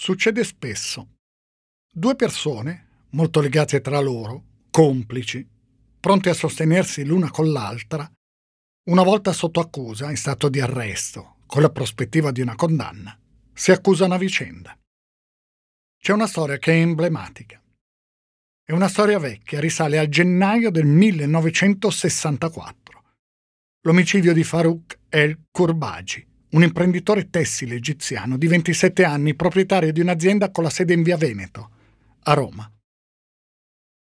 Succede spesso. Due persone, molto legate tra loro, complici, pronte a sostenersi l'una con l'altra, una volta sotto accusa, in stato di arresto, con la prospettiva di una condanna, si accusano a vicenda. C'è una storia che è emblematica. È una storia vecchia, risale al gennaio del 1964. L'omicidio di Farouk El Kurbaji, un imprenditore tessile egiziano di 27 anni, proprietario di un'azienda con la sede in via Veneto, a Roma.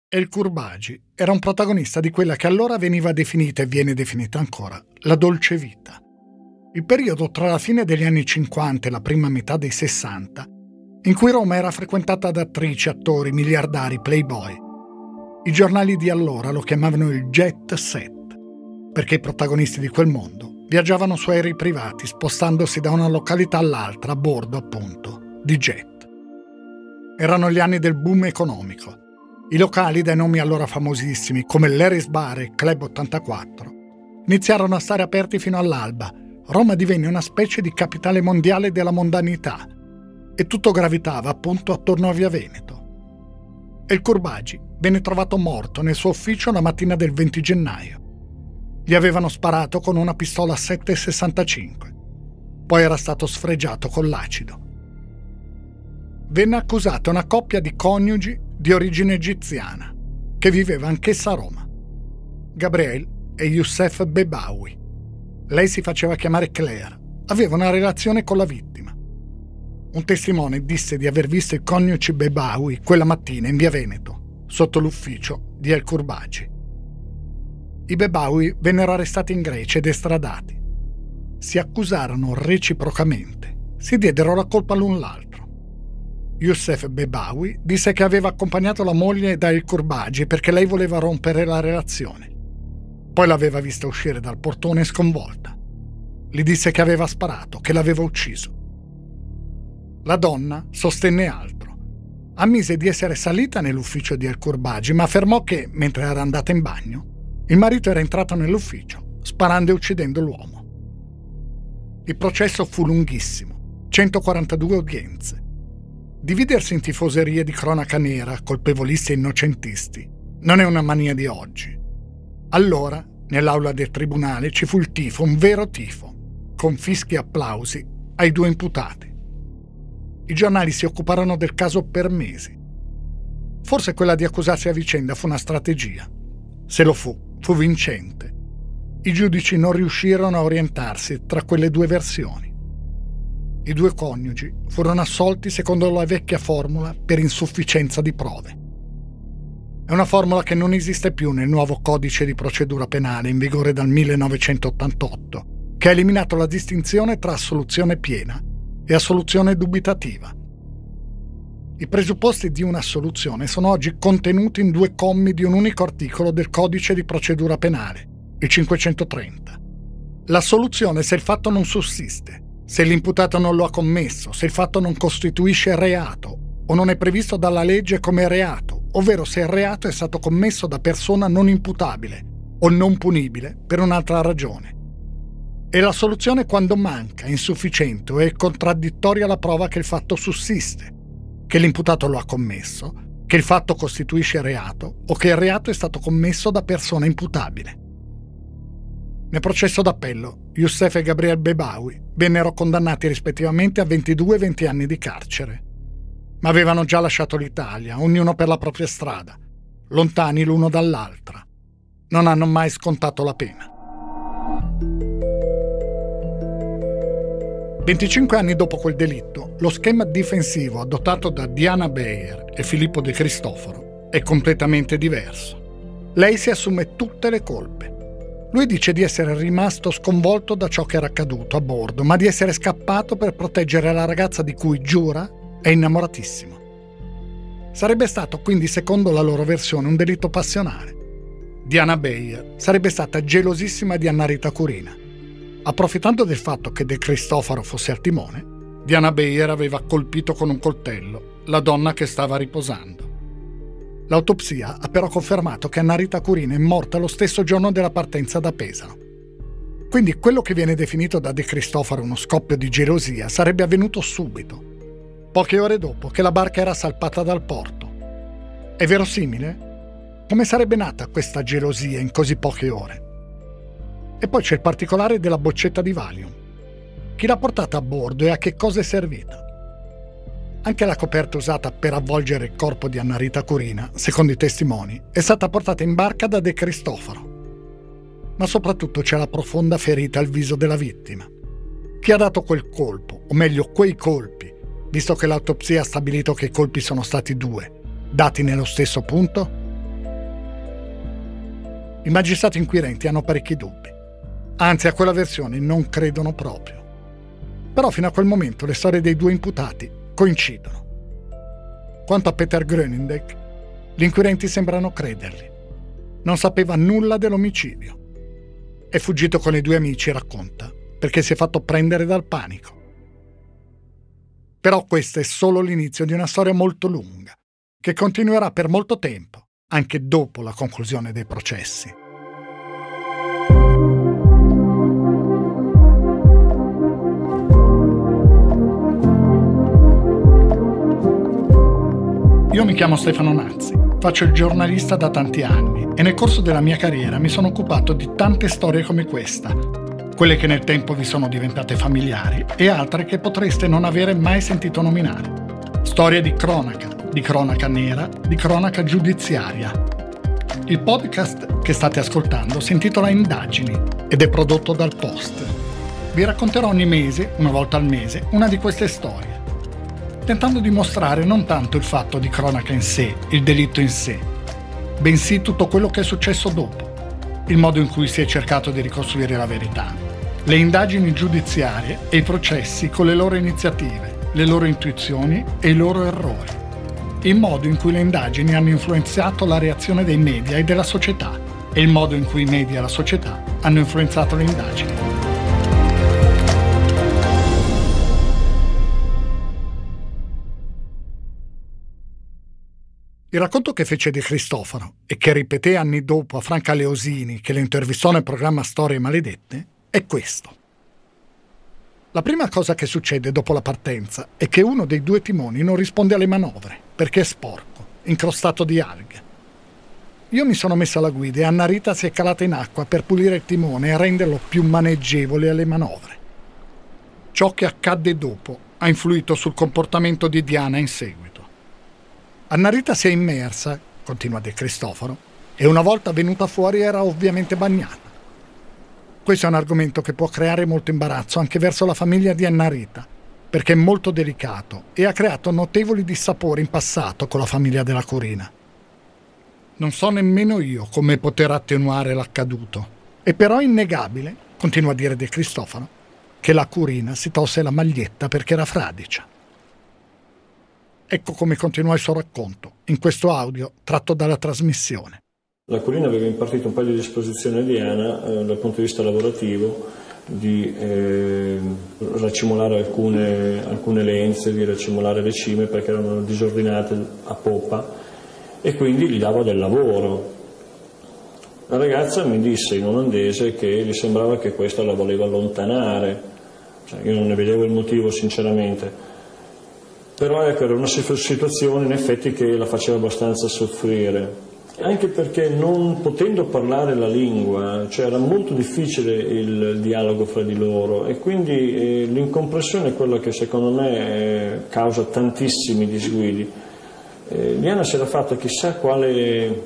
El Kurbagi era un protagonista di quella che allora veniva definita e viene definita ancora la dolce vita. Il periodo tra la fine degli anni 50 e la prima metà dei 60, in cui Roma era frequentata da attrici, attori, miliardari, playboy. I giornali di allora lo chiamavano il jet set, perché i protagonisti di quel mondo viaggiavano su aerei privati spostandosi da una località all'altra a bordo, appunto, di jet. Erano gli anni del boom economico. I locali dai nomi allora famosissimi come l'Eris Bar e Club 84 iniziarono a stare aperti fino all'alba. Roma divenne una specie di capitale mondiale della mondanità e tutto gravitava appunto attorno a Via Veneto. E il Curbagi venne trovato morto nel suo ufficio la mattina del 20 gennaio. Gli avevano sparato con una pistola 7,65. Poi era stato sfregiato con l'acido. Venne accusata una coppia di coniugi di origine egiziana, che viveva anch'essa a Roma. Gabriel e Youssef Bebawi. Lei si faceva chiamare Claire, aveva una relazione con la vittima. Un testimone disse di aver visto i coniugi Bebawi quella mattina in via Veneto, sotto l'ufficio di El Kurbagi. I Bebawi vennero arrestati in Grecia ed estradati. Si accusarono reciprocamente, si diedero la colpa l'un l'altro. Youssef Bebawi disse che aveva accompagnato la moglie da El Kurbagi perché lei voleva rompere la relazione. Poi l'aveva vista uscire dal portone sconvolta. Gli disse che aveva sparato, che l'aveva ucciso. La donna sostenne altro. Ammise di essere salita nell'ufficio di El Kurbagi, ma affermò che, mentre era andata in bagno, il marito era entrato nell'ufficio, sparando e uccidendo l'uomo. Il processo fu lunghissimo, 142 udienze. Dividersi in tifoserie di cronaca nera, colpevolisti e innocentisti, non è una mania di oggi. Allora, nell'aula del tribunale, ci fu il tifo, un vero tifo, con fischi e applausi ai due imputati. I giornali si occuparono del caso per mesi. Forse quella di accusarsi a vicenda fu una strategia. Se lo fu, fu vincente. I giudici non riuscirono a orientarsi tra quelle due versioni. I due coniugi furono assolti secondo la vecchia formula per insufficienza di prove. È una formula che non esiste più nel nuovo codice di procedura penale in vigore dal 1988, che ha eliminato la distinzione tra assoluzione piena e assoluzione dubitativa. I presupposti di una soluzione sono oggi contenuti in due commi di un unico articolo del codice di procedura penale, il 530. La soluzione se il fatto non sussiste, se l'imputato non lo ha commesso, se il fatto non costituisce reato o non è previsto dalla legge come reato, ovvero se il reato è stato commesso da persona non imputabile o non punibile per un'altra ragione. E la soluzione quando manca, insufficiente o è contraddittoria la prova che il fatto sussiste, che l'imputato lo ha commesso, che il fatto costituisce reato o che il reato è stato commesso da persona imputabile. Nel processo d'appello, Youssef e Gabriel Bebawi vennero condannati rispettivamente a 22 e 20 anni di carcere. Ma avevano già lasciato l'Italia, ognuno per la propria strada, lontani l'uno dall'altra. Non hanno mai scontato la pena. 25 anni dopo quel delitto, lo schema difensivo adottato da Diana Bayer e Filippo De Cristoforo è completamente diverso. Lei si assume tutte le colpe. Lui dice di essere rimasto sconvolto da ciò che era accaduto a bordo, ma di essere scappato per proteggere la ragazza di cui giura è innamoratissimo. Sarebbe stato quindi, secondo la loro versione, un delitto passionale. Diana Bayer sarebbe stata gelosissima di Annarita Curina Approfittando del fatto che De Cristoforo fosse al timone, Diana Bayer aveva colpito con un coltello la donna che stava riposando. L'autopsia ha però confermato che Annarita Curina è morta lo stesso giorno della partenza da Pesaro. Quindi quello che viene definito da De Cristoforo uno scoppio di gelosia sarebbe avvenuto subito. poche ore dopo che la barca era salpata dal porto. È verosimile? Come sarebbe nata questa gelosia in così poche ore? E poi c'è il particolare della boccetta di Valium. Chi l'ha portata a bordo e a che cosa è servita? Anche la coperta usata per avvolgere il corpo di Annarita Curina, secondo i testimoni, è stata portata in barca da De Cristoforo. Ma soprattutto c'è la profonda ferita al viso della vittima. Chi ha dato quel colpo, o meglio quei colpi, visto che l'autopsia ha stabilito che i colpi sono stati due, dati nello stesso punto? I magistrati inquirenti hanno parecchi dubbi. Anzi, a quella versione non credono proprio. Però fino a quel momento le storie dei due imputati coincidono. Quanto a Peter Grönindek, gli inquirenti sembrano crederli. Non sapeva nulla dell'omicidio. È fuggito con i due amici, racconta, perché si è fatto prendere dal panico. Però questo è solo l'inizio di una storia molto lunga, che continuerà per molto tempo anche dopo la conclusione dei processi. Io mi chiamo Stefano Nazzi, faccio il giornalista da tanti anni e nel corso della mia carriera mi sono occupato di tante storie come questa, quelle che nel tempo vi sono diventate familiari e altre che potreste non avere mai sentito nominare. Storie di cronaca, di cronaca nera, di cronaca giudiziaria. Il podcast che state ascoltando si intitola Indagini ed è prodotto dal Post. Vi racconterò ogni mese, una volta al mese, una di queste storie, tentando di mostrare non tanto il fatto di cronaca in sé, il delitto in sé, bensì tutto quello che è successo dopo, il modo in cui si è cercato di ricostruire la verità, le indagini giudiziarie e i processi con le loro iniziative, le loro intuizioni e i loro errori il modo in cui le indagini hanno influenzato la reazione dei media e della società e il modo in cui i media e la società hanno influenzato le indagini. Il racconto che fece De Cristoforo e che ripeté anni dopo a Franca Leosini, che lo intervistò nel programma Storie Maledette, è questo. La prima cosa che succede dopo la partenza è che uno dei due timoni non risponde alle manovre perché è sporco, incrostato di alghe. Io mi sono messa alla guida e Anna Rita si è calata in acqua per pulire il timone e renderlo più maneggevole alle manovre. Ciò che accadde dopo ha influito sul comportamento di Diana in seguito. Anna Rita si è immersa, continua De Cristoforo, e una volta venuta fuori era ovviamente bagnata. Questo è un argomento che può creare molto imbarazzo anche verso la famiglia di Anna Rita, perché è molto delicato e ha creato notevoli dissapori in passato con la famiglia della Corina. Non so nemmeno io come poter attenuare l'accaduto. È però innegabile, continua a dire De Cristofano, che la Curina si tolse la maglietta perché era fradicia. Ecco come continua il suo racconto, in questo audio tratto dalla trasmissione. La Curina aveva impartito un paio di disposizioni a Diana eh, dal punto di vista lavorativo, di eh, racimolare alcune, alcune, lenze, di racimolare le cime perché erano disordinate a poppa e quindi gli dava del lavoro. La ragazza mi disse in olandese che gli sembrava che questa la voleva allontanare, cioè, io non ne vedevo il motivo sinceramente, però ecco, era una situazione in effetti che la faceva abbastanza soffrire anche perché non potendo parlare la lingua, cioè era molto difficile il dialogo fra di loro e quindi eh, l'incomprensione è quella che secondo me eh, causa tantissimi disguidi. Eh, Liana si era fatta chissà quale,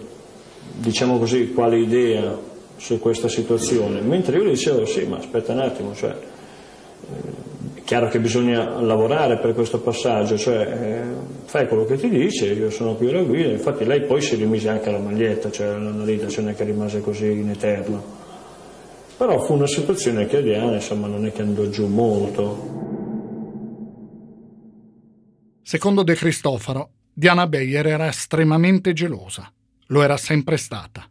diciamo così, quale idea su questa situazione, mentre io le dicevo sì, ma aspetta un attimo, cioè, eh, chiaro che bisogna lavorare per questo passaggio, cioè eh, fai quello che ti dice, io sono qui alla guida, infatti lei poi si rimise anche la maglietta, cioè la narrazione che rimase così in eterno. Però fu una situazione che Diana insomma non è che andò giù molto. Secondo De Cristofaro, Diana Beyer era estremamente gelosa, lo era sempre stata.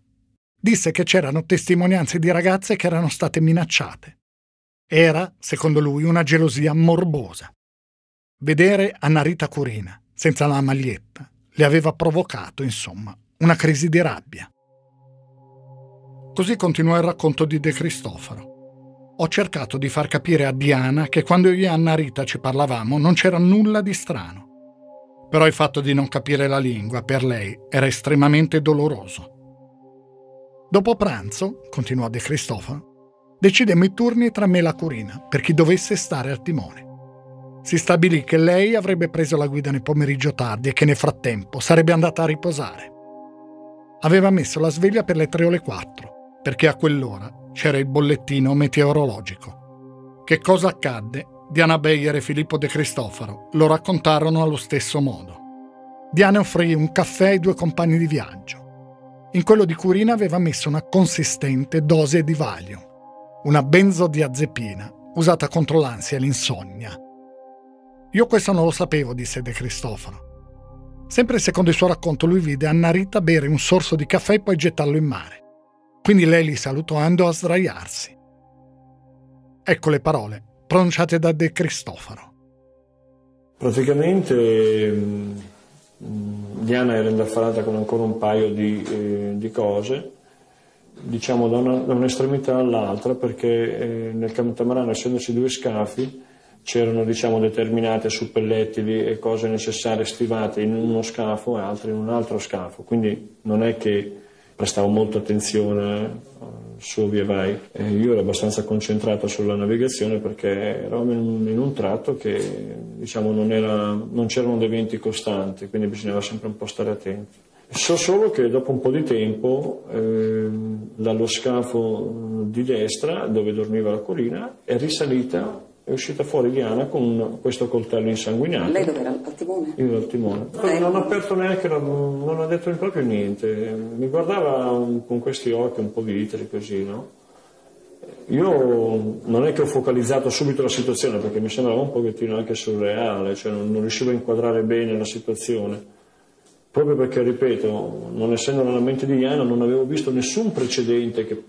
Disse che c'erano testimonianze di ragazze che erano state minacciate era, secondo lui, una gelosia morbosa. Vedere Annarita Curina, senza la maglietta, le aveva provocato, insomma, una crisi di rabbia. Così continuò il racconto di De Cristoforo. Ho cercato di far capire a Diana che quando io e Annarita ci parlavamo non c'era nulla di strano. Però il fatto di non capire la lingua per lei era estremamente doloroso. Dopo pranzo, continuò De Cristofano, decidemmo i turni tra me e la Curina per chi dovesse stare al timone. Si stabilì che lei avrebbe preso la guida nel pomeriggio tardi e che nel frattempo sarebbe andata a riposare. Aveva messo la sveglia per le 3 o le 4, perché a quell'ora c'era il bollettino meteorologico. Che cosa accadde? Diana Beyer e Filippo De Cristofaro lo raccontarono allo stesso modo. Diana offrì un caffè ai due compagni di viaggio. In quello di Curina aveva messo una consistente dose di Valium, una benzodiazepina usata contro l'ansia e l'insonnia. Io questo non lo sapevo, disse De Cristofano. Sempre secondo il suo racconto, lui vide Anna Rita bere un sorso di caffè e poi gettarlo in mare. Quindi lei li salutò e andò a sdraiarsi. Ecco le parole pronunciate da De Cristofano. Praticamente mm, Diana era indaffarata con ancora un paio di, eh, di cose, diciamo da, una, da, un'estremità all'altra, perché eh, nel catamarano, essendoci due scafi, c'erano diciamo, determinate suppellettili e cose necessarie stivate in uno scafo e altre in un altro scafo, quindi non è che prestavo molta attenzione eh, su via vai. E io ero abbastanza concentrato sulla navigazione perché eravamo in un, in un tratto che diciamo, non, era, non c'erano dei venti costanti, quindi bisognava sempre un po' stare attenti. So solo che dopo un po' di tempo eh, dallo scafo di destra, dove dormiva la colina, è risalita è uscita fuori Diana con questo coltello insanguinato. Lei dove era? Al timone? Io ero al timone. Eh. Non ho aperto neanche, la, non ho detto proprio niente. Mi guardava con questi occhi un po' vitri così, no? Io non è che ho focalizzato subito la situazione perché mi sembrava un pochettino anche surreale, cioè non, non riuscivo a inquadrare bene la situazione. Proprio perché, ripeto, non essendo nella mente di Diana non avevo visto nessun precedente che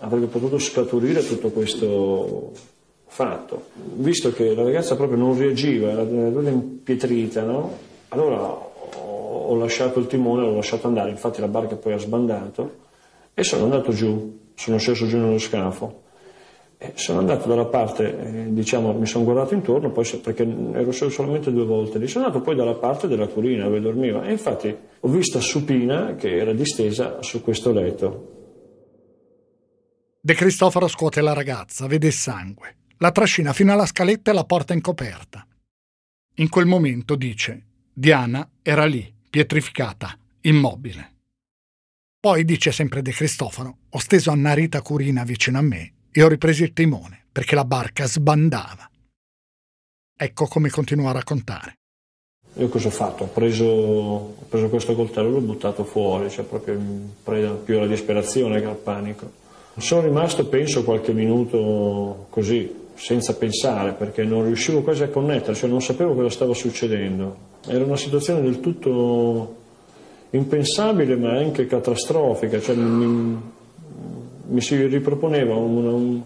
avrebbe potuto scaturire tutto questo fatto. Visto che la ragazza proprio non reagiva, era tutta impietrita, no? allora ho lasciato il timone, l'ho lasciato andare, infatti la barca poi ha sbandato e sono andato giù, sono sceso giù nello scafo. E sono andato dalla parte, eh, diciamo, mi sono guardato intorno, poi, perché ero solamente due volte, lì sono andato poi dalla parte della curina dove dormiva e infatti ho visto Supina che era distesa su questo letto. De Cristoforo scuote la ragazza, vede il sangue la trascina fino alla scaletta e la porta in coperta. In quel momento, dice, Diana era lì, pietrificata, immobile. Poi, dice sempre De Cristofano, ho steso Anna Rita Curina vicino a me e ho ripreso il timone perché la barca sbandava. Ecco come continua a raccontare. Io cosa ho fatto? Ho preso, ho preso questo coltello e l'ho buttato fuori, cioè proprio preda più alla disperazione che al panico. Sono rimasto, penso, qualche minuto così, senza pensare perché non riuscivo quasi a connettere, cioè non sapevo cosa stava succedendo. Era una situazione del tutto impensabile ma anche catastrofica, cioè mi, mi si riproponeva una,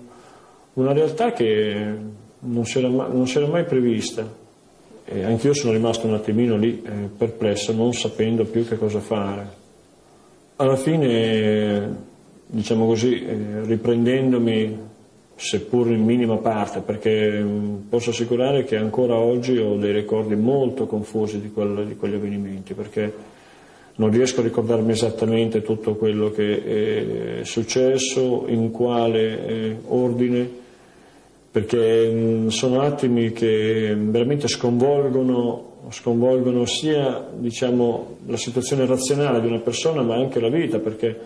una, realtà che non si, era non si era mai prevista. E anch'io sono rimasto un attimino lì eh, perplesso, non sapendo più che cosa fare. Alla fine, diciamo così, eh, riprendendomi seppur in minima parte, perché mm, posso assicurare che ancora oggi ho dei ricordi molto confusi di, quel, di quegli avvenimenti, perché non riesco a ricordarmi esattamente tutto quello che è successo, in quale eh, ordine, perché mm, sono attimi che veramente sconvolgono, sconvolgono sia diciamo, la situazione razionale di una persona ma anche la vita, perché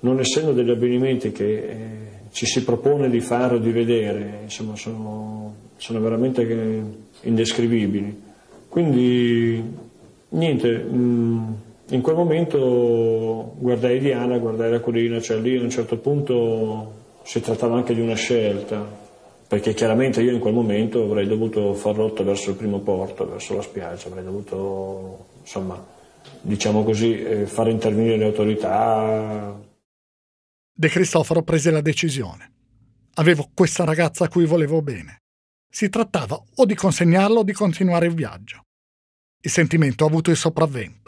non essendo degli avvenimenti che eh, ci si propone di fare o di vedere, insomma, sono, sono veramente indescrivibili. Quindi, niente, mh, in quel momento guardai Diana, guardai la collina, cioè lì a un certo punto si trattava anche di una scelta, perché chiaramente io in quel momento avrei dovuto far rotta verso il primo porto, verso la spiaggia, avrei dovuto, insomma, diciamo così, eh, fare intervenire le autorità, De Cristoforo prese la decisione. Avevo questa ragazza a cui volevo bene. Si trattava o di consegnarlo o di continuare il viaggio. Il sentimento ha avuto il sopravvento.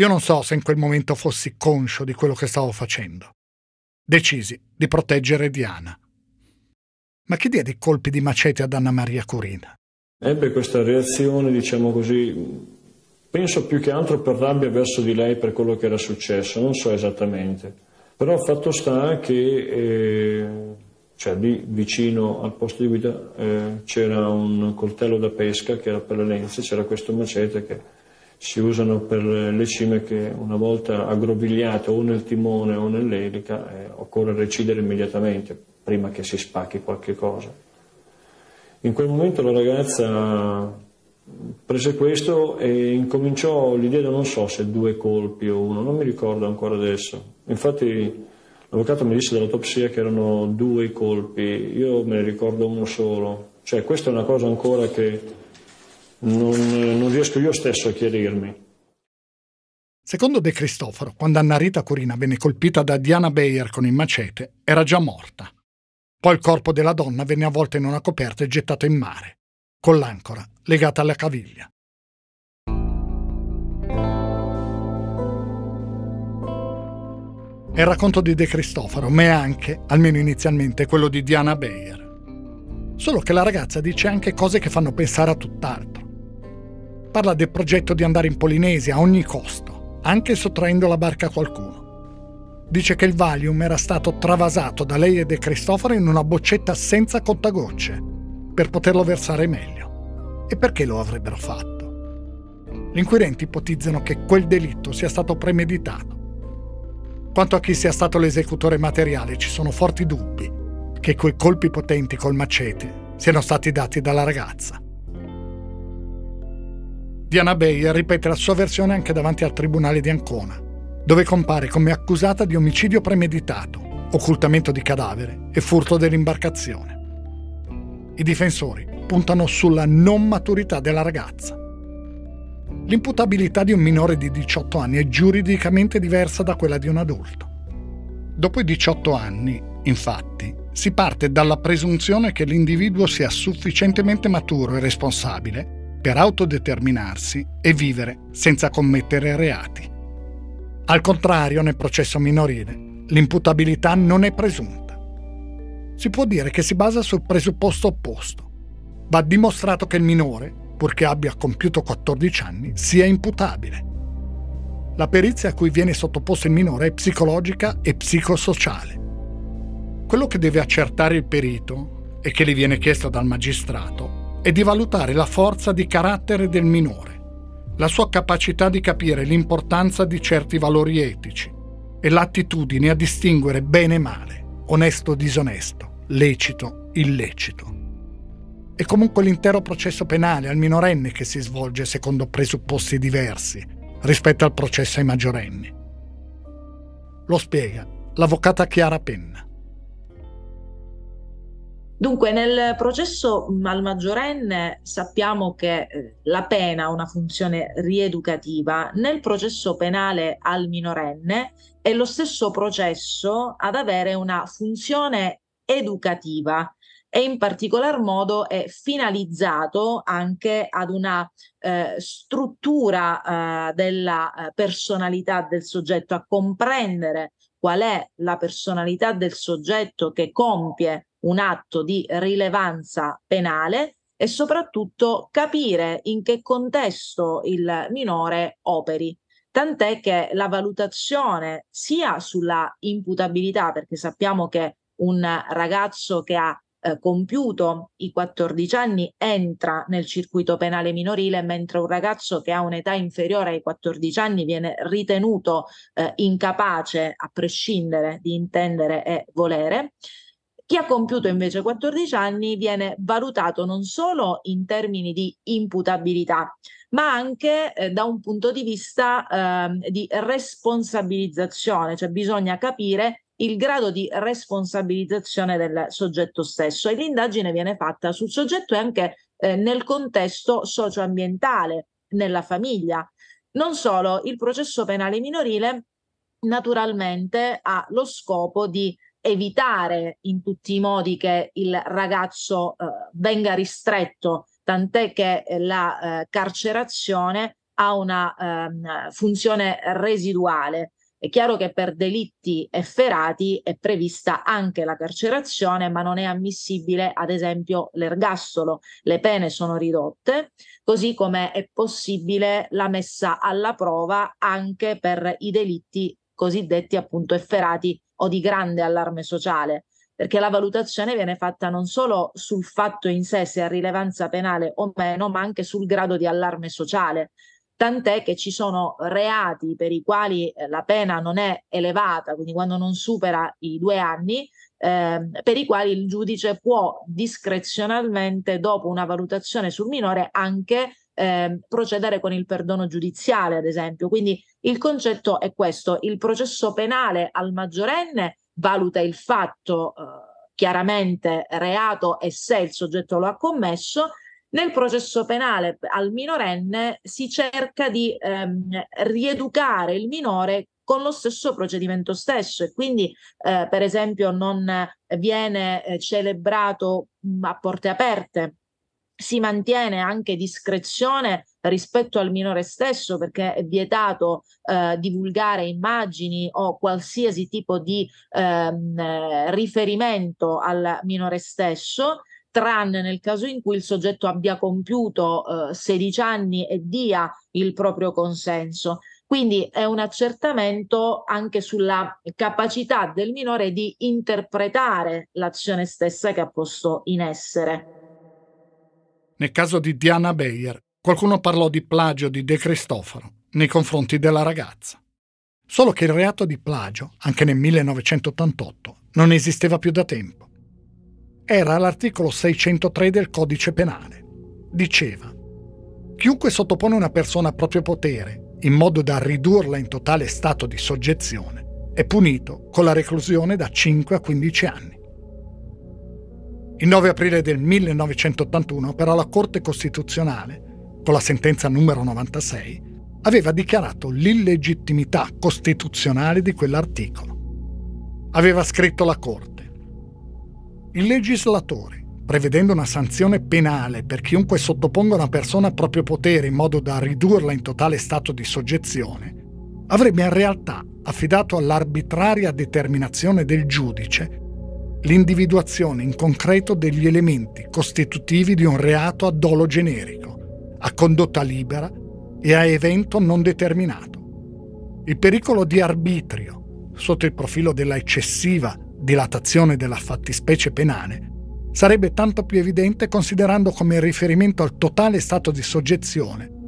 Io non so se in quel momento fossi conscio di quello che stavo facendo. Decisi di proteggere Diana. Ma chi diede i colpi di macete ad Anna Maria Curina? Ebbe questa reazione, diciamo così, penso più che altro per rabbia verso di lei per quello che era successo, non so esattamente. Però fatto sta che eh, cioè, lì vicino al posto di guida eh, c'era un coltello da pesca che era per le lenze, c'era questo macete che si usano per le cime che una volta aggrovigliate o nel timone o nell'elica eh, occorre recidere immediatamente prima che si spacchi qualche cosa. In quel momento la ragazza prese questo e incominciò l'idea, non so se due colpi o uno, non mi ricordo ancora adesso. Infatti l'avvocato mi disse dall'autopsia che erano due colpi, io me ne ricordo uno solo. Cioè questa è una cosa ancora che non, non riesco io stesso a chiarirmi. Secondo De Cristoforo, quando Anna Rita Curina venne colpita da Diana Bayer con il macete, era già morta. Poi il corpo della donna venne avvolto in una coperta e gettato in mare, con l'ancora legata alla caviglia. È il racconto di De Cristoforo, ma è anche, almeno inizialmente, quello di Diana Bayer. Solo che la ragazza dice anche cose che fanno pensare a tutt'altro. Parla del progetto di andare in Polinesia a ogni costo, anche sottraendo la barca a qualcuno. Dice che il Valium era stato travasato da lei e De Cristoforo in una boccetta senza contagocce, per poterlo versare meglio. E perché lo avrebbero fatto? Gli inquirenti ipotizzano che quel delitto sia stato premeditato quanto a chi sia stato l'esecutore materiale, ci sono forti dubbi che quei colpi potenti col macete siano stati dati dalla ragazza. Diana Bayer ripete la sua versione anche davanti al tribunale di Ancona, dove compare come accusata di omicidio premeditato, occultamento di cadavere e furto dell'imbarcazione. I difensori puntano sulla non maturità della ragazza L'imputabilità di un minore di 18 anni è giuridicamente diversa da quella di un adulto. Dopo i 18 anni, infatti, si parte dalla presunzione che l'individuo sia sufficientemente maturo e responsabile per autodeterminarsi e vivere senza commettere reati. Al contrario, nel processo minorile, l'imputabilità non è presunta. Si può dire che si basa sul presupposto opposto. Va dimostrato che il minore purché abbia compiuto 14 anni, sia imputabile. La perizia a cui viene sottoposto il minore è psicologica e psicosociale. Quello che deve accertare il perito e che gli viene chiesto dal magistrato è di valutare la forza di carattere del minore, la sua capacità di capire l'importanza di certi valori etici e l'attitudine a distinguere bene e male, onesto disonesto, lecito illecito è comunque l'intero processo penale al minorenne che si svolge secondo presupposti diversi rispetto al processo ai maggiorenni. Lo spiega l'avvocata Chiara Penna. Dunque, nel processo al maggiorenne sappiamo che eh, la pena ha una funzione rieducativa, nel processo penale al minorenne è lo stesso processo ad avere una funzione educativa e in particolar modo è finalizzato anche ad una eh, struttura eh, della eh, personalità del soggetto, a comprendere qual è la personalità del soggetto che compie un atto di rilevanza penale e soprattutto capire in che contesto il minore operi. Tant'è che la valutazione sia sulla imputabilità, perché sappiamo che un ragazzo che ha eh, compiuto i 14 anni entra nel circuito penale minorile, mentre un ragazzo che ha un'età inferiore ai 14 anni viene ritenuto eh, incapace, a prescindere di intendere e volere. Chi ha compiuto invece 14 anni viene valutato non solo in termini di imputabilità, ma anche eh, da un punto di vista eh, di responsabilizzazione, cioè bisogna capire il grado di responsabilizzazione del soggetto stesso e l'indagine viene fatta sul soggetto e anche eh, nel contesto socioambientale, nella famiglia. Non solo, il processo penale minorile naturalmente ha lo scopo di evitare in tutti i modi che il ragazzo eh, venga ristretto, tant'è che la eh, carcerazione ha una ehm, funzione residuale È chiaro che per delitti efferati è prevista anche la carcerazione, ma non è ammissibile, ad esempio, l'ergastolo. Le pene sono ridotte, così come è possibile la messa alla prova anche per i delitti cosiddetti appunto efferati o di grande allarme sociale perché la valutazione viene fatta non solo sul fatto in sé se ha rilevanza penale o meno, ma anche sul grado di allarme sociale. Tant'è che ci sono reati per i quali eh, la pena non è elevata, quindi quando non supera i due anni, eh, per i quali il giudice può discrezionalmente, dopo una valutazione sul minore, anche eh, procedere con il perdono giudiziale, ad esempio. Quindi il concetto è questo: il processo penale al maggiorenne valuta il fatto eh, chiaramente reato e se il soggetto lo ha commesso, nel processo penale al minorenne si cerca di ehm, rieducare il minore con lo stesso procedimento stesso e quindi eh, per esempio non viene eh, celebrato mh, a porte aperte si mantiene anche discrezione rispetto al minore stesso perché è vietato eh, divulgare immagini o qualsiasi tipo di ehm, riferimento al minore stesso tranne nel caso in cui il soggetto abbia compiuto eh, 16 anni e dia il proprio consenso. Quindi è un accertamento anche sulla capacità del minore di interpretare l'azione stessa che ha posto in essere. Nel caso di Diana Bayer, qualcuno parlò di plagio di De Cristoforo nei confronti della ragazza. Solo che il reato di plagio, anche nel 1988, non esisteva più da tempo. Era l'articolo 603 del codice penale. Diceva, chiunque sottopone una persona a proprio potere in modo da ridurla in totale stato di soggezione è punito con la reclusione da 5 a 15 anni. Il 9 aprile del 1981 però la Corte Costituzionale, con la sentenza numero 96, aveva dichiarato l'illegittimità costituzionale di quell'articolo. Aveva scritto la Corte. Il legislatore, prevedendo una sanzione penale per chiunque sottoponga una persona a proprio potere in modo da ridurla in totale stato di soggezione, avrebbe in realtà affidato all'arbitraria determinazione del giudice l'individuazione in concreto degli elementi costitutivi di un reato a dolo generico, a condotta libera e a evento non determinato. Il pericolo di arbitrio, sotto il profilo della eccessiva dilatazione della fattispecie penale, sarebbe tanto più evidente considerando come il riferimento al totale stato di soggezione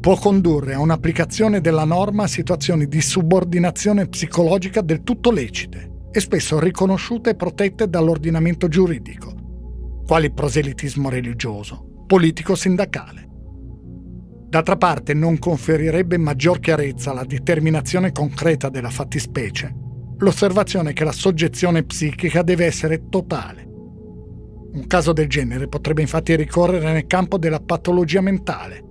può condurre a un'applicazione della norma a situazioni di subordinazione psicologica del tutto lecite e spesso riconosciute e protette dall'ordinamento giuridico, quali proselitismo religioso, politico-sindacale. D'altra parte non conferirebbe maggior chiarezza alla determinazione concreta della fattispecie l'osservazione che la soggezione psichica deve essere totale. Un caso del genere potrebbe infatti ricorrere nel campo della patologia mentale,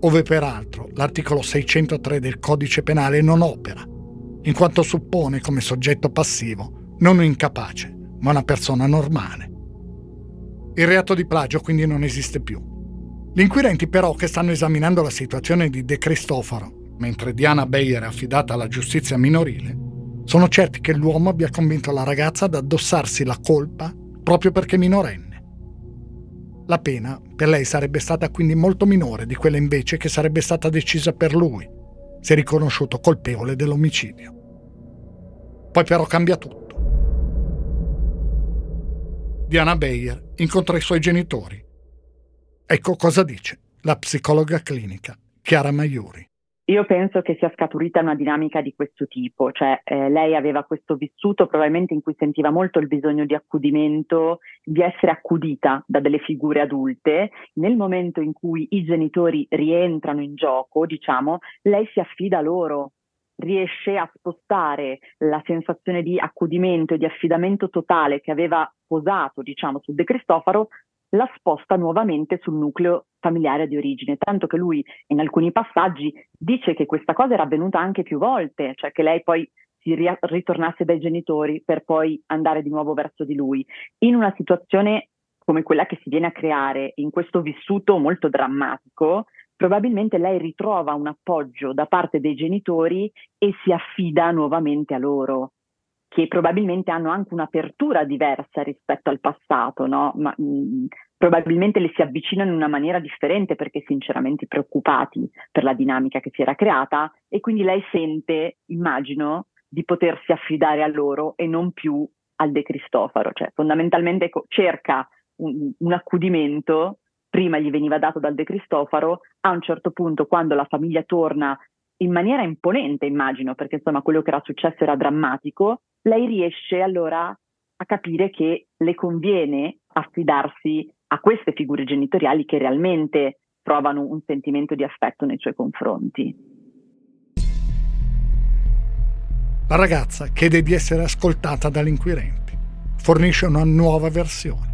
ove peraltro l'articolo 603 del codice penale non opera in quanto suppone come soggetto passivo non un incapace, ma una persona normale. Il reato di plagio quindi non esiste più. Gli inquirenti però che stanno esaminando la situazione di De Cristoforo, mentre Diana Bayer è affidata alla giustizia minorile, sono certi che l'uomo abbia convinto la ragazza ad addossarsi la colpa proprio perché minorenne. La pena per lei sarebbe stata quindi molto minore di quella invece che sarebbe stata decisa per lui, si è riconosciuto colpevole dell'omicidio. Poi però cambia tutto. Diana Bayer incontra i suoi genitori. Ecco cosa dice la psicologa clinica Chiara Maiuri. Io penso che sia scaturita una dinamica di questo tipo, cioè eh, lei aveva questo vissuto probabilmente in cui sentiva molto il bisogno di accudimento, di essere accudita da delle figure adulte. Nel momento in cui i genitori rientrano in gioco, diciamo, lei si affida loro, riesce a spostare la sensazione di accudimento e di affidamento totale che aveva posato, diciamo, su De Cristofaro la sposta nuovamente sul nucleo familiare di origine, tanto che lui in alcuni passaggi dice che questa cosa era avvenuta anche più volte, cioè che lei poi si ri- ritornasse dai genitori per poi andare di nuovo verso di lui, in una situazione come quella che si viene a creare in questo vissuto molto drammatico, probabilmente lei ritrova un appoggio da parte dei genitori e si affida nuovamente a loro, che probabilmente hanno anche un'apertura diversa rispetto al passato, no? Ma, mh, probabilmente le si avvicinano in una maniera differente perché sinceramente preoccupati per la dinamica che si era creata e quindi lei sente, immagino, di potersi affidare a loro e non più al De Cristofaro, cioè fondamentalmente cerca un, un accudimento prima gli veniva dato dal De Cristofaro, a un certo punto quando la famiglia torna in maniera imponente, immagino, perché insomma quello che era successo era drammatico, lei riesce allora a capire che le conviene affidarsi a queste figure genitoriali che realmente provano un sentimento di affetto nei suoi confronti. La ragazza chiede di essere ascoltata dagli inquirenti, fornisce una nuova versione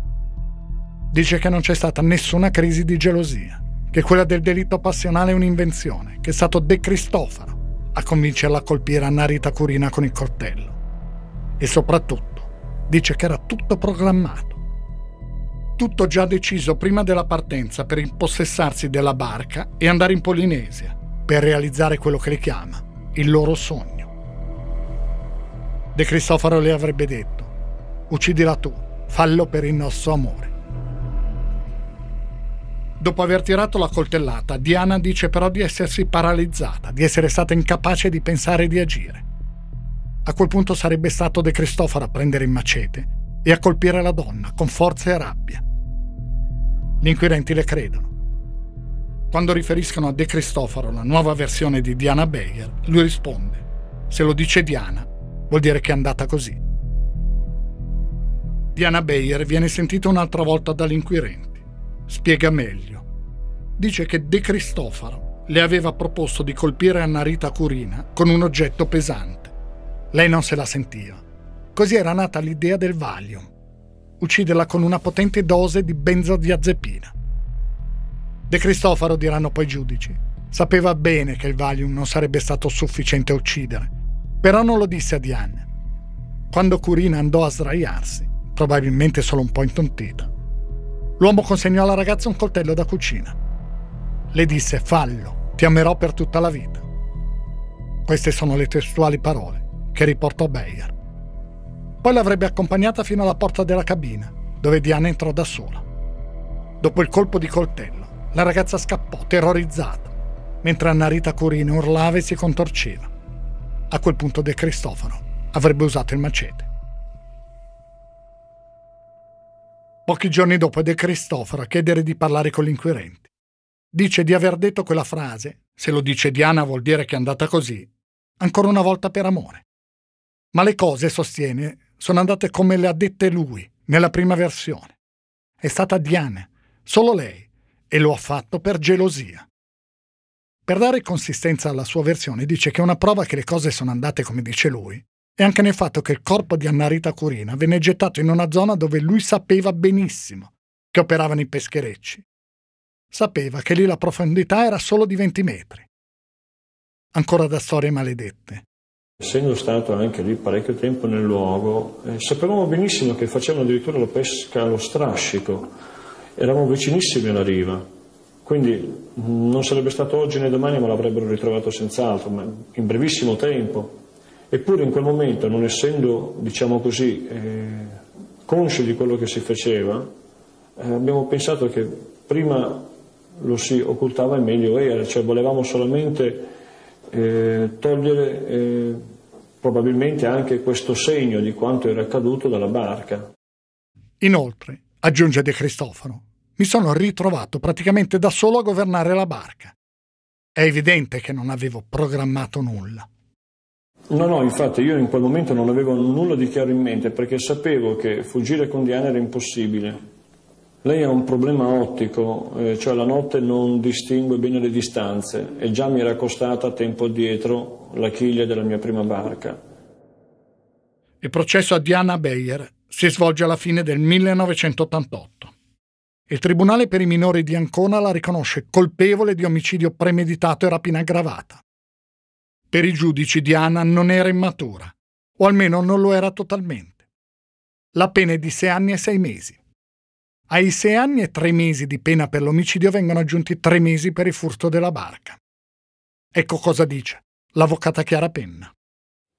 Dice che non c'è stata nessuna crisi di gelosia, che quella del delitto passionale è un'invenzione, che è stato De Cristofaro a convincerla a colpire Annarita Curina con il coltello. E soprattutto dice che era tutto programmato. Tutto già deciso prima della partenza per impossessarsi della barca e andare in Polinesia per realizzare quello che le chiama il loro sogno. De Cristofaro le avrebbe detto, uccidila tu, fallo per il nostro amore. Dopo aver tirato la coltellata, Diana dice però di essersi paralizzata, di essere stata incapace di pensare e di agire. A quel punto sarebbe stato De Cristoforo a prendere il macete e a colpire la donna con forza e rabbia. Gli inquirenti le credono. Quando riferiscono a De Cristoforo la nuova versione di Diana Bayer, lui risponde: Se lo dice Diana, vuol dire che è andata così. Diana Bayer viene sentita un'altra volta dagli inquirenti spiega meglio. Dice che De Cristofaro le aveva proposto di colpire Annarita Curina con un oggetto pesante. Lei non se la sentiva. Così era nata l'idea del Valium. Ucciderla con una potente dose di benzodiazepina. De Cristofaro, diranno poi i giudici, sapeva bene che il Valium non sarebbe stato sufficiente a uccidere, però non lo disse a Diane. Quando Curina andò a sdraiarsi, probabilmente solo un po' intontita, L'uomo consegnò alla ragazza un coltello da cucina. Le disse fallo, ti amerò per tutta la vita. Queste sono le testuali parole che riportò Bayer. Poi l'avrebbe accompagnata fino alla porta della cabina, dove Diana entrò da sola. Dopo il colpo di coltello, la ragazza scappò, terrorizzata, mentre Annarita Curino urlava e si contorceva. A quel punto De Cristofano avrebbe usato il macete. Pochi giorni dopo De Cristoforo a chiedere di parlare con gli inquirenti. Dice di aver detto quella frase, se lo dice Diana vuol dire che è andata così, ancora una volta per amore. Ma le cose, sostiene, sono andate come le ha dette lui, nella prima versione. È stata Diana, solo lei, e lo ha fatto per gelosia. Per dare consistenza alla sua versione dice che una prova che le cose sono andate come dice lui e anche nel fatto che il corpo di Annarita Curina venne gettato in una zona dove lui sapeva benissimo che operavano i pescherecci. Sapeva che lì la profondità era solo di 20 metri. Ancora da storie maledette. Essendo stato anche lì parecchio tempo nel luogo, eh, sapevamo benissimo che facevano addirittura la pesca allo strascico. Eravamo vicinissimi alla riva. Quindi mm, non sarebbe stato oggi né domani, ma l'avrebbero ritrovato senz'altro, ma in brevissimo tempo. Eppure in quel momento, non essendo, diciamo così, eh, consci di quello che si faceva, eh, abbiamo pensato che prima lo si occultava e meglio era, cioè volevamo solamente eh, togliere eh, probabilmente anche questo segno di quanto era accaduto dalla barca. Inoltre, aggiunge De Cristofano, mi sono ritrovato praticamente da solo a governare la barca. È evidente che non avevo programmato nulla. No, no, infatti io in quel momento non avevo nulla di chiaro in mente perché sapevo che fuggire con Diana era impossibile. Lei ha un problema ottico, eh, cioè la notte non distingue bene le distanze e già mi era costata tempo addietro la chiglia della mia prima barca. Il processo a Diana Bayer si svolge alla fine del 1988. Il Tribunale per i minori di Ancona la riconosce colpevole di omicidio premeditato e rapina aggravata. Per i giudici Diana non era immatura, o almeno non lo era totalmente. La pena è di sei anni e sei mesi. Ai sei anni e tre mesi di pena per l'omicidio vengono aggiunti tre mesi per il furto della barca. Ecco cosa dice l'avvocata Chiara Penna.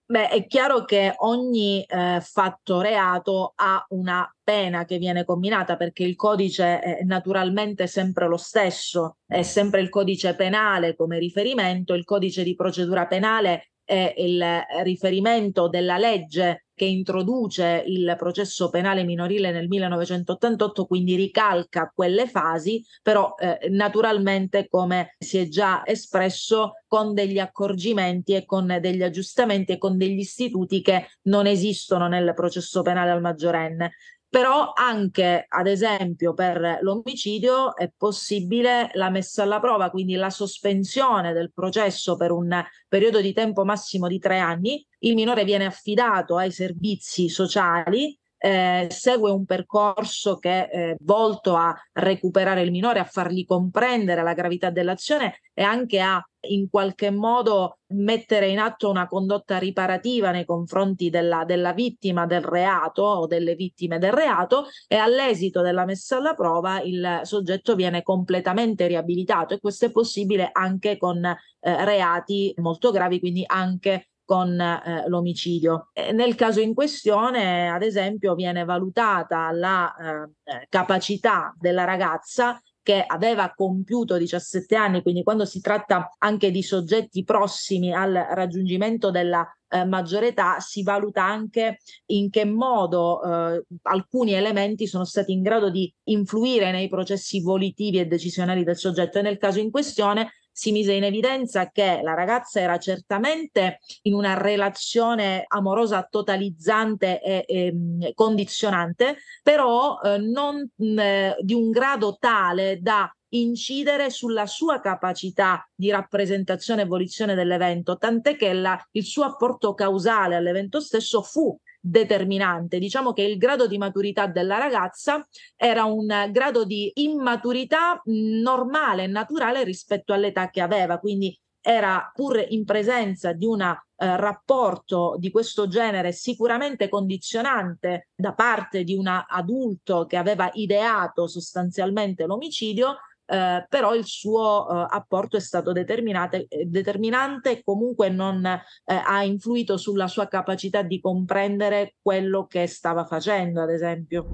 Beh, è chiaro che ogni eh, fatto reato ha una pena che viene combinata perché il codice è naturalmente sempre lo stesso, è sempre il codice penale come riferimento, il codice di procedura penale è il riferimento della legge che introduce il processo penale minorile nel 1988, quindi ricalca quelle fasi, però eh, naturalmente come si è già espresso con degli accorgimenti e con degli aggiustamenti e con degli istituti che non esistono nel processo penale al maggiorenne però anche ad esempio per l'omicidio è possibile la messa alla prova, quindi la sospensione del processo per un periodo di tempo massimo di tre anni, il minore viene affidato ai servizi sociali eh, segue un percorso che è volto a recuperare il minore, a fargli comprendere la gravità dell'azione e anche a in qualche modo mettere in atto una condotta riparativa nei confronti della, della vittima del reato o delle vittime del reato e all'esito della messa alla prova il soggetto viene completamente riabilitato e questo è possibile anche con eh, reati molto gravi, quindi anche con eh, l'omicidio. E nel caso in questione, ad esempio, viene valutata la eh, capacità della ragazza che aveva compiuto 17 anni, quindi quando si tratta anche di soggetti prossimi al raggiungimento della eh, maggiore età, si valuta anche in che modo eh, alcuni elementi sono stati in grado di influire nei processi volitivi e decisionali del soggetto e nel caso in questione si mise in evidenza che la ragazza era certamente in una relazione amorosa totalizzante e, e mm, condizionante, però eh, non mh, mm, di un grado tale da incidere sulla sua capacità di rappresentazione e volizione dell'evento, tant'è che la, il suo apporto causale all'evento stesso fu determinante. Diciamo che il grado di maturità della ragazza era un grado di immaturità normale naturale rispetto all'età che aveva, quindi era pur in presenza di un eh, rapporto di questo genere sicuramente condizionante da parte di un adulto che aveva ideato sostanzialmente l'omicidio, eh, però il suo eh, apporto è stato determinante e comunque non eh, ha influito sulla sua capacità di comprendere quello che stava facendo, ad esempio.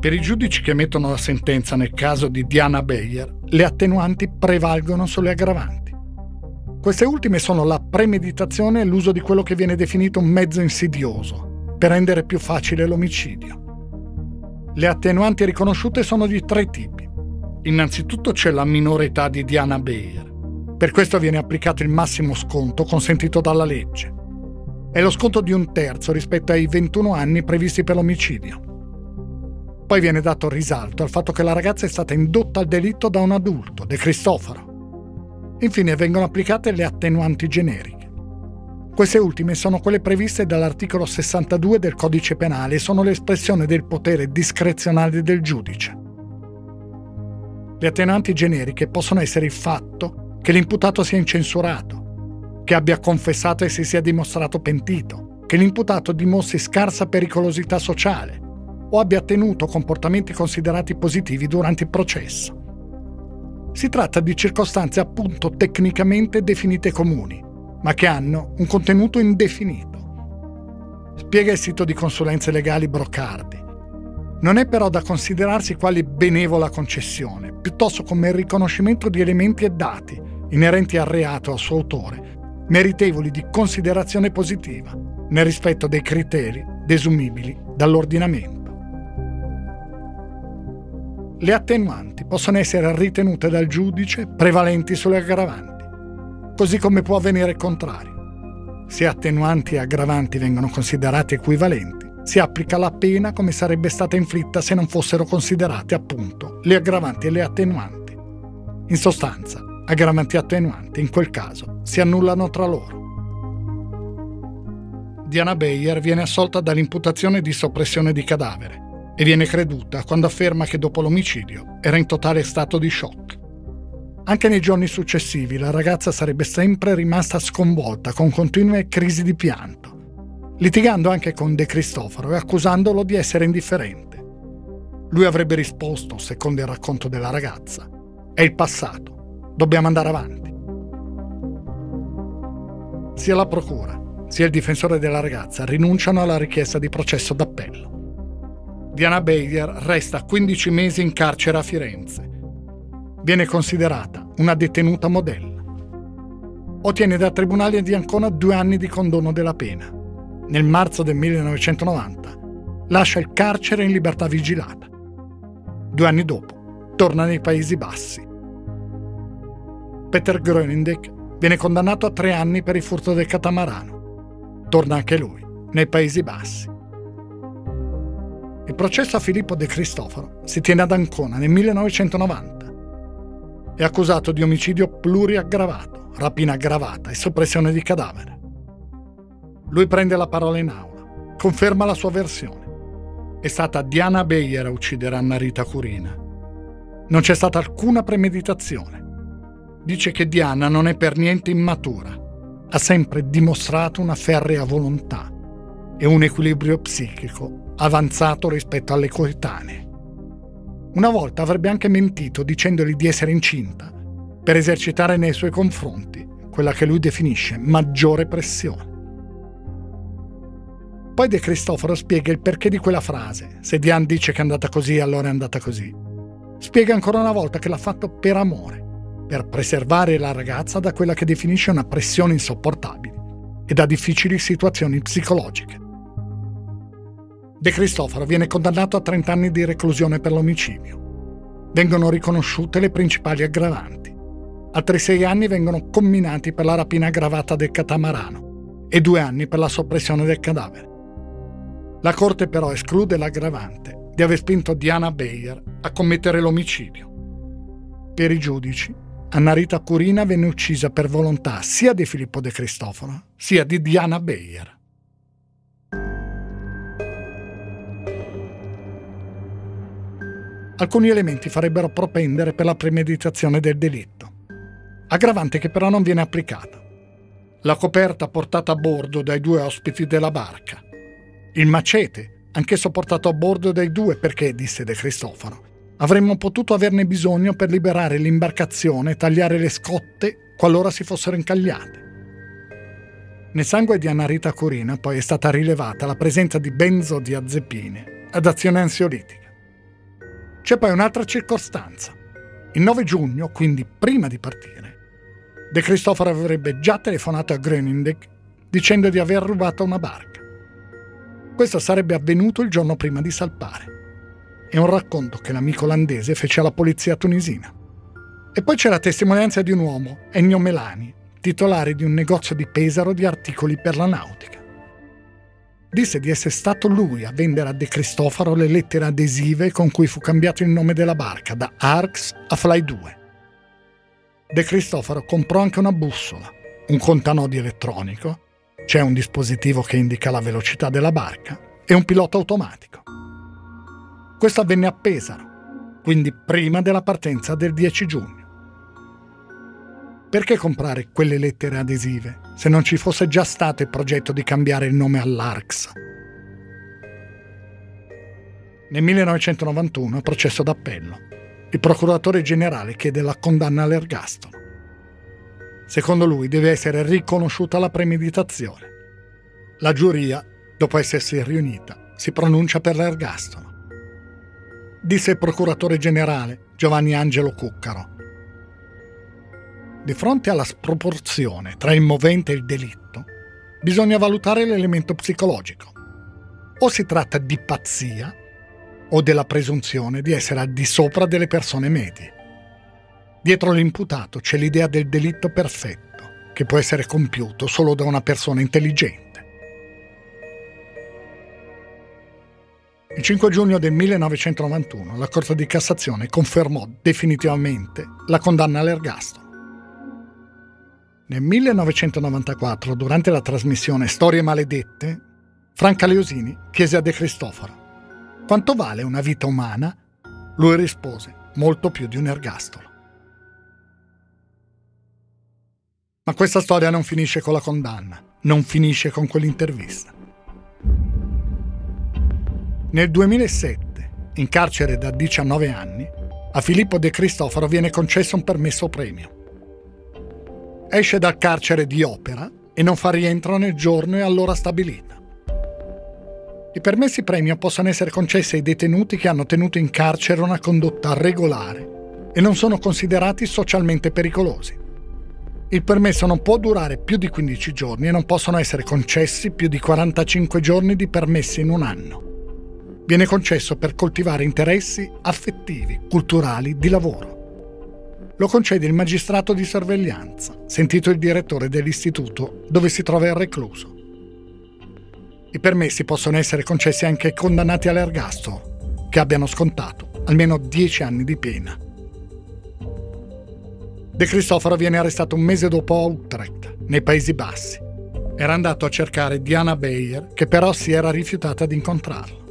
Per i giudici che emettono la sentenza nel caso di Diana Beyer, le attenuanti prevalgono sulle aggravanti. Queste ultime sono la premeditazione e l'uso di quello che viene definito un mezzo insidioso per rendere più facile l'omicidio. Le attenuanti riconosciute sono di tre tipi. Innanzitutto c'è la minore età di Diana Bayer. Per questo viene applicato il massimo sconto consentito dalla legge. È lo sconto di un terzo rispetto ai 21 anni previsti per l'omicidio. Poi viene dato risalto al fatto che la ragazza è stata indotta al delitto da un adulto, De Cristoforo. Infine vengono applicate le attenuanti generiche. Queste ultime sono quelle previste dall'articolo 62 del Codice Penale e sono l'espressione del potere discrezionale del giudice. Le attenuanti generiche possono essere il fatto che l'imputato sia incensurato, che abbia confessato e si sia dimostrato pentito, che l'imputato dimostri scarsa pericolosità sociale o abbia tenuto comportamenti considerati positivi durante il processo. Si tratta di circostanze appunto tecnicamente definite comuni, ma che hanno un contenuto indefinito. Spiega il sito di consulenze legali Brocardi. Non è però da considerarsi quali benevola concessione, piuttosto come il riconoscimento di elementi e dati inerenti al reato e al suo autore, meritevoli di considerazione positiva, nel rispetto dei criteri desumibili dall'ordinamento. Le attenuanti possono essere ritenute dal giudice prevalenti sulle aggravanti così come può avvenire il contrario. Se attenuanti e aggravanti vengono considerati equivalenti, si applica la pena come sarebbe stata inflitta se non fossero considerate appunto le aggravanti e le attenuanti. In sostanza, aggravanti e attenuanti in quel caso si annullano tra loro. Diana Bayer viene assolta dall'imputazione di soppressione di cadavere e viene creduta quando afferma che dopo l'omicidio era in totale stato di shock. Anche nei giorni successivi la ragazza sarebbe sempre rimasta sconvolta con continue crisi di pianto. litigando anche con De Cristoforo e accusandolo di essere indifferente. Lui avrebbe risposto, secondo il racconto della ragazza, è il passato, dobbiamo andare avanti. Sia la procura sia il difensore della ragazza rinunciano alla richiesta di processo d'appello. Diana Bayer resta 15 mesi in carcere a Firenze. Viene considerata una detenuta modella. Ottiene dal Tribunale di Ancona due anni di condono della pena. Nel marzo del 1990 lascia il carcere in libertà vigilata. Due anni dopo torna nei Paesi Bassi. Peter Grönindek viene condannato a tre anni per il furto del catamarano torna anche lui nei Paesi Bassi. Il processo a Filippo De Cristoforo si tiene ad Ancona nel 1990. È accusato di omicidio pluriaggravato, rapina aggravata e soppressione di cadavere. Lui prende la parola in aula, conferma la sua versione. È stata Diana Beyer a uccidere Anna Rita Curina. Non c'è stata alcuna premeditazione. Dice che Diana non è per niente immatura ha sempre dimostrato una ferrea volontà e un equilibrio psichico avanzato rispetto alle coetanee. Una volta avrebbe anche mentito dicendogli di essere incinta per esercitare nei suoi confronti quella che lui definisce maggiore pressione. Poi De Cristoforo spiega il perché di quella frase. Se Diane dice che è andata così, allora è andata così. Spiega ancora una volta che l'ha fatto per amore per preservare la ragazza da quella che definisce una pressione insopportabile e da difficili situazioni psicologiche. De Cristoforo viene condannato a 30 anni di reclusione per l'omicidio. Vengono riconosciute le principali aggravanti. Altri sei anni vengono comminati per la rapina aggravata del catamarano e due anni per la soppressione del cadavere. La Corte però esclude l'aggravante di aver spinto Diana Bayer a commettere l'omicidio. Per i giudici Anna Rita Curina venne uccisa per volontà sia di Filippo De Cristoforo sia di Diana Beyer. Alcuni elementi farebbero propendere per la premeditazione del delitto, aggravante che però non viene applicata. La coperta portata a bordo dai due ospiti della barca. Il macete, anch'esso portato a bordo dai due perché, disse De Cristoforo, Avremmo potuto averne bisogno per liberare l'imbarcazione e tagliare le scotte qualora si fossero incagliate. Nel sangue di Anarita Corina poi è stata rilevata la presenza di benzodiazepine ad azione ansiolitica. C'è poi un'altra circostanza. Il 9 giugno, quindi prima di partire, De Cristoforo avrebbe già telefonato a Grönindek dicendo di aver rubato una barca. Questo sarebbe avvenuto il giorno prima di salpare. È un racconto che l'amico olandese fece alla polizia tunisina. E poi c'è la testimonianza di un uomo, Ennio Melani, titolare di un negozio di Pesaro di articoli per la nautica. Disse di essere stato lui a vendere a De Cristoforo le lettere adesive con cui fu cambiato il nome della barca da Arx a Fly 2. De Cristoforo comprò anche una bussola, un contanodi elettronico, c'è un dispositivo che indica la velocità della barca e un pilota automatico. Questo avvenne a Pesaro, quindi prima della partenza del 10 giugno. Perché comprare quelle lettere adesive se non ci fosse già stato il progetto di cambiare il nome all'ARCS? Nel 1991, processo d'appello, il procuratore generale chiede la condanna all'ergastolo. Secondo lui deve essere riconosciuta la premeditazione. La giuria, dopo essersi riunita, si pronuncia per l'ergastolo disse il procuratore generale Giovanni Angelo Cuccaro. Di fronte alla sproporzione tra il movente e il delitto, bisogna valutare l'elemento psicologico. O si tratta di pazzia o della presunzione di essere al di sopra delle persone medie. Dietro l'imputato c'è l'idea del delitto perfetto, che può essere compiuto solo da una persona intelligente. Il 5 giugno del 1991 la Corte di Cassazione confermò definitivamente la condanna all'ergastolo. Nel 1994, durante la trasmissione Storie maledette, Franca Leosini chiese a De Cristoforo quanto vale una vita umana? Lui rispose molto più di un ergastolo. Ma questa storia non finisce con la condanna, non finisce con quell'intervista. Nel 2007, in carcere da 19 anni, a Filippo De Cristoforo viene concesso un permesso premio. Esce dal carcere di Opera e non fa rientro nel giorno e all'ora stabilita. I permessi premio possono essere concessi ai detenuti che hanno tenuto in carcere una condotta regolare e non sono considerati socialmente pericolosi. Il permesso non può durare più di 15 giorni e non possono essere concessi più di 45 giorni di permessi in un anno viene concesso per coltivare interessi affettivi, culturali, di lavoro. Lo concede il magistrato di sorveglianza, sentito il direttore dell'istituto dove si trova il recluso. I permessi possono essere concessi anche ai condannati all'ergastolo, che abbiano scontato almeno 10 anni di pena. De Cristoforo viene arrestato un mese dopo a Utrecht, nei Paesi Bassi. Era andato a cercare Diana Bayer, che però si era rifiutata di incontrarlo.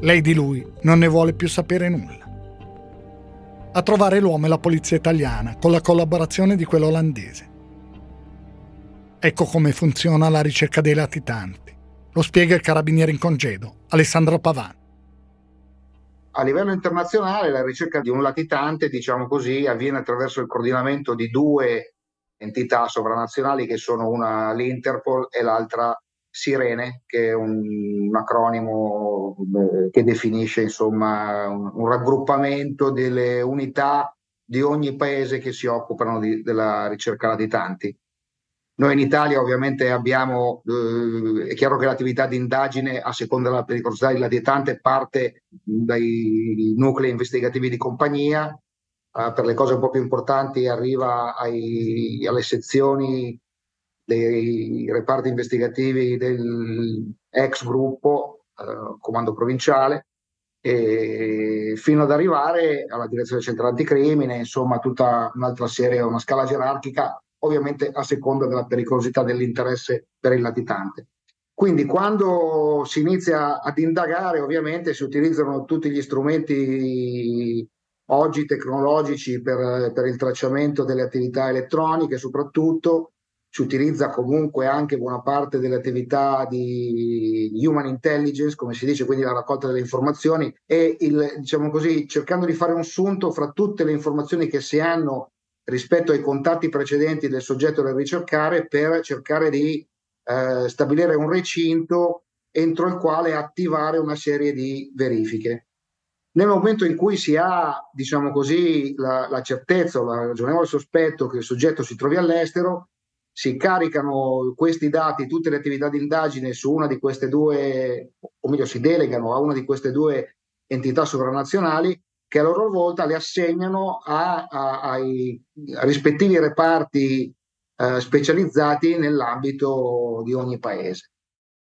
Lei di lui non ne vuole più sapere nulla. A trovare l'uomo è la polizia italiana, con la collaborazione di quella olandese. Ecco come funziona la ricerca dei latitanti. Lo spiega il carabiniere in congedo, Alessandro Pavan. A livello internazionale la ricerca di un latitante, diciamo così, avviene attraverso il coordinamento di due entità sovranazionali che sono una l'Interpol e l'altra Sirene, che è un, un acronimo eh, che definisce insomma un, un, raggruppamento delle unità di ogni paese che si occupano di, della ricerca latitanti. Noi in Italia ovviamente abbiamo, eh, è chiaro che l'attività di indagine a seconda della pericolosità del latitante parte dai nuclei investigativi di compagnia, eh, per le cose un po' più importanti arriva ai, alle sezioni dei reparti investigativi dell'ex gruppo eh, comando provinciale fino ad arrivare alla direzione centrale anticrimine, insomma tutta un'altra serie, una scala gerarchica, ovviamente a seconda della pericolosità dell'interesse per il latitante. Quindi quando si inizia ad indagare, ovviamente si utilizzano tutti gli strumenti oggi tecnologici per, per il tracciamento delle attività elettroniche, soprattutto si utilizza comunque anche buona parte delle attività di human intelligence, come si dice, quindi la raccolta delle informazioni e il, diciamo così, cercando di fare un sunto fra tutte le informazioni che si hanno rispetto ai contatti precedenti del soggetto da ricercare per cercare di eh, stabilire un recinto entro il quale attivare una serie di verifiche. Nel momento in cui si ha, diciamo così, la, la certezza o la ragionevole sospetto che il soggetto si trovi all'estero, si caricano questi dati, tutte le attività di indagine su una di queste due, o meglio si delegano a una di queste due entità sovranazionali che a loro volta le assegnano a, a, ai rispettivi reparti eh, specializzati nell'ambito di ogni paese.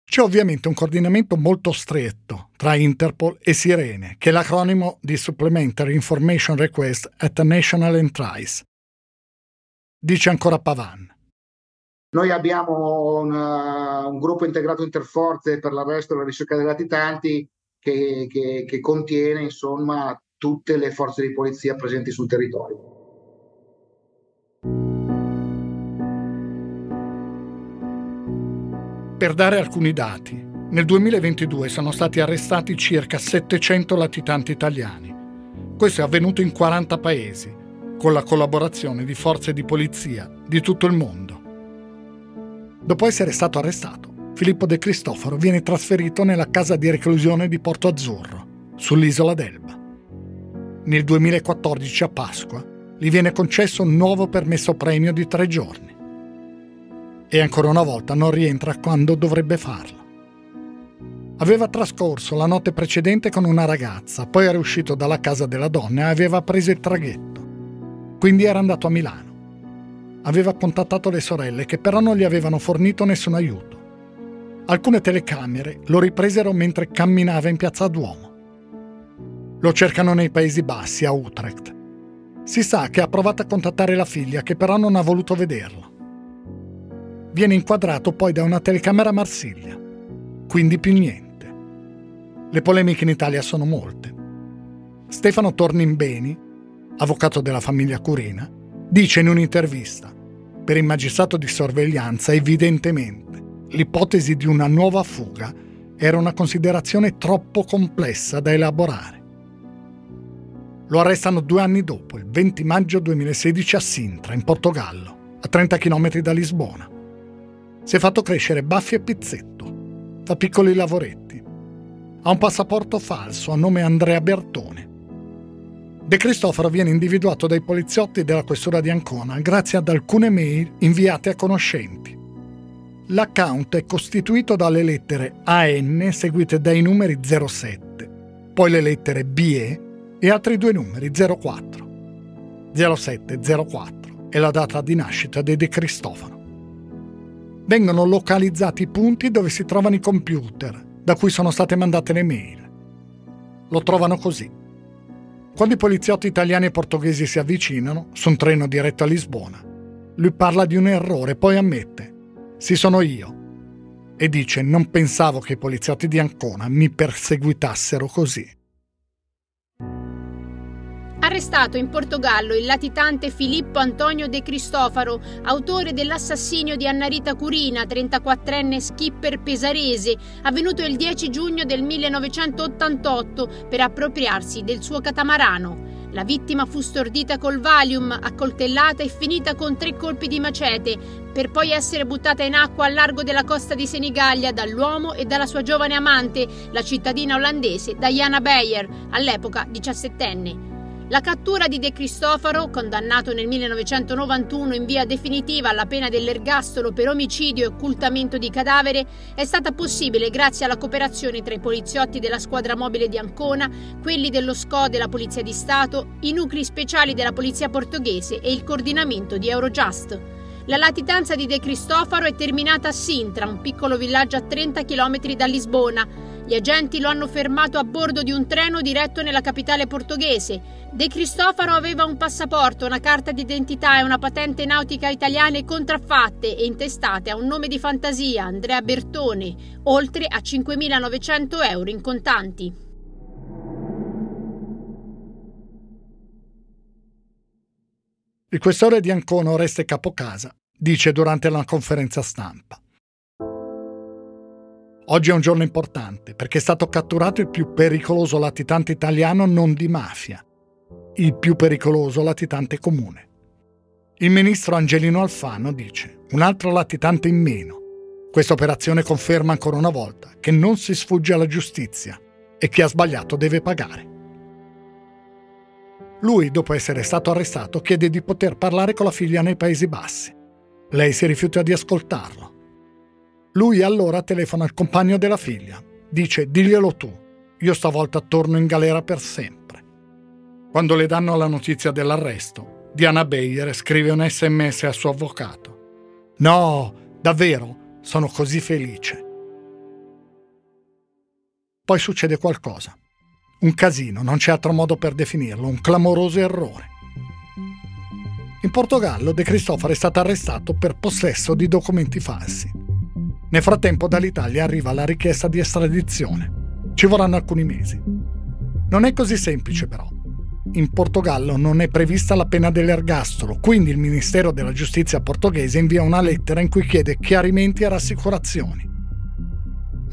C'è ovviamente un coordinamento molto stretto tra Interpol e Sirene, che è l'acronimo di Supplementary Information Request at National Enterprise. Dice ancora Pavan. Noi abbiamo una, un gruppo integrato interforze per l'arresto e la ricerca dei latitanti che, che, che contiene insomma tutte le forze di polizia presenti sul territorio. Per dare alcuni dati, nel 2022 sono stati arrestati circa 700 latitanti italiani. Questo è avvenuto in 40 paesi, con la collaborazione di forze di polizia di tutto il mondo. Dopo essere stato arrestato, Filippo De Cristoforo viene trasferito nella casa di reclusione di Porto Azzurro, sull'isola d'Elba. Nel 2014, a Pasqua, gli viene concesso un nuovo permesso premio di tre giorni. E ancora una volta non rientra quando dovrebbe farlo. Aveva trascorso la notte precedente con una ragazza, poi era uscito dalla casa della donna e aveva preso il traghetto. Quindi era andato a Milano aveva contattato le sorelle che però non gli avevano fornito nessun aiuto. Alcune telecamere lo ripresero mentre camminava in piazza Duomo. Lo cercano nei Paesi Bassi, a Utrecht. Si sa che ha provato a contattare la figlia che però non ha voluto vederlo. Viene inquadrato poi da una telecamera a Marsiglia, quindi più niente. Le polemiche in Italia sono molte. Stefano Tornimbeni, avvocato della famiglia Curina, dice in un'intervista per il magistrato di sorveglianza evidentemente l'ipotesi di una nuova fuga era una considerazione troppo complessa da elaborare. Lo arrestano due anni dopo, il 20 maggio 2016 a Sintra, in Portogallo, a 30 km da Lisbona. Si è fatto crescere baffi e pizzetto, fa piccoli lavoretti. Ha un passaporto falso a nome Andrea Bertone. De Cristoforo viene individuato dai poliziotti della questura di Ancona grazie ad alcune mail inviate a conoscenti. L'account è costituito dalle lettere AN seguite dai numeri 07, poi le lettere BE e altri due numeri 04. 07 04 è la data di nascita di De Cristoforo. Vengono localizzati i punti dove si trovano i computer da cui sono state mandate le mail. Lo trovano così. Quando i poliziotti italiani e portoghesi si avvicinano, su un treno diretto a Lisbona, lui parla di un errore, poi ammette, sì sono io, e dice non pensavo che i poliziotti di Ancona mi perseguitassero così. Arrestato in Portogallo il latitante Filippo Antonio De Cristofaro, autore dell'assassinio di Annarita Curina, 34enne skipper pesarese, avvenuto il 10 giugno del 1988 per appropriarsi del suo catamarano. La vittima fu stordita col Valium, accoltellata e finita con tre colpi di macete, per poi essere buttata in acqua al largo della costa di Senigallia dall'uomo e dalla sua giovane amante, la cittadina olandese Diana Beyer, all'epoca diciassettenne. La cattura di De Cristofaro, condannato nel 1991 in via definitiva alla pena dell'ergastolo per omicidio e occultamento di cadavere, è stata possibile grazie alla cooperazione tra i poliziotti della squadra mobile di Ancona, quelli dello SCO della Polizia di Stato, i nuclei speciali della Polizia portoghese e il coordinamento di Eurojust. La latitanza di De Cristofaro è terminata a Sintra, un piccolo villaggio a 30 km da Lisbona, gli agenti lo hanno fermato a bordo di un treno diretto nella capitale portoghese. De Cristofaro aveva un passaporto, una carta d'identità e una patente nautica italiane contraffatte e intestate a un nome di fantasia, Andrea Bertone, oltre a 5.900 euro in contanti. Il questore di Ancona, Oreste Capocasa, dice durante la conferenza stampa Oggi è un giorno importante perché è stato catturato il più pericoloso latitante italiano non di mafia, il più pericoloso latitante comune. Il ministro Angelino Alfano dice un altro latitante in meno. Questa operazione conferma ancora una volta che non si sfugge alla giustizia e chi ha sbagliato deve pagare. Lui, dopo essere stato arrestato, chiede di poter parlare con la figlia nei Paesi Bassi. Lei si rifiuta di ascoltarlo lui allora telefona al compagno della figlia. Dice diglielo tu, io stavolta torno in galera per sempre. Quando le danno la notizia dell'arresto, Diana Beyer scrive un sms al suo avvocato. No, davvero, sono così felice. Poi succede qualcosa. Un casino, non c'è altro modo per definirlo, un clamoroso errore. In Portogallo De Cristoforo è stato arrestato per possesso di documenti falsi. Nel frattempo dall'Italia arriva la richiesta di estradizione. Ci vorranno alcuni mesi. Non è così semplice però. In Portogallo non è prevista la pena dell'ergastolo, quindi il Ministero della Giustizia portoghese invia una lettera in cui chiede chiarimenti e rassicurazioni.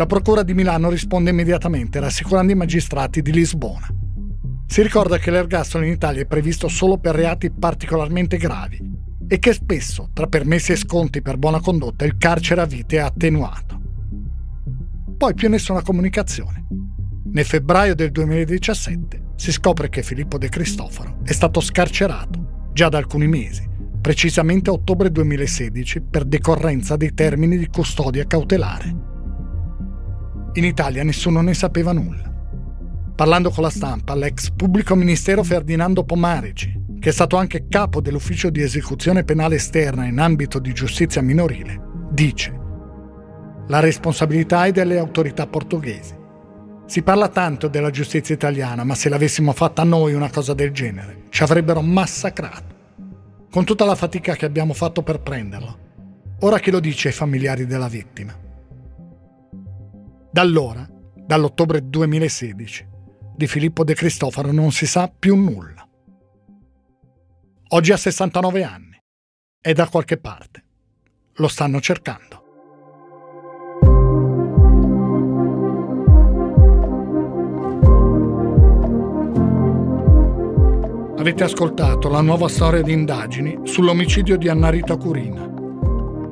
La Procura di Milano risponde immediatamente rassicurando i magistrati di Lisbona. Si ricorda che l'ergastolo in Italia è previsto solo per reati particolarmente gravi e che spesso, tra permessi e sconti per buona condotta, il carcere a vite è attenuato. Poi più nessuna comunicazione. Nel febbraio del 2017 si scopre che Filippo De Cristoforo è stato scarcerato già da alcuni mesi, precisamente a ottobre 2016, per decorrenza dei termini di custodia cautelare. In Italia nessuno ne sapeva nulla. Parlando con la stampa, l'ex pubblico ministero Ferdinando Pomarici che è stato anche capo dell'ufficio di esecuzione penale esterna in ambito di giustizia minorile, dice la responsabilità è delle autorità portoghesi. Si parla tanto della giustizia italiana, ma se l'avessimo fatta noi una cosa del genere, ci avrebbero massacrato, con tutta la fatica che abbiamo fatto per prenderlo. Ora chi lo dice ai familiari della vittima? Da allora, dall'ottobre 2016, di Filippo De Cristofaro non si sa più nulla. Oggi ha 69 anni. È da qualche parte. Lo stanno cercando. Avete ascoltato la nuova storia di indagini sull'omicidio di Annarita Curina.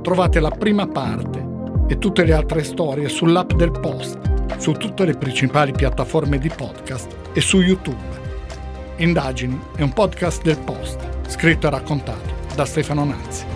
Trovate la prima parte e tutte le altre storie sull'app del Post, su tutte le principali piattaforme di podcast e su YouTube. Indagini è un podcast del Post, scritto e raccontato da Stefano Nazzi.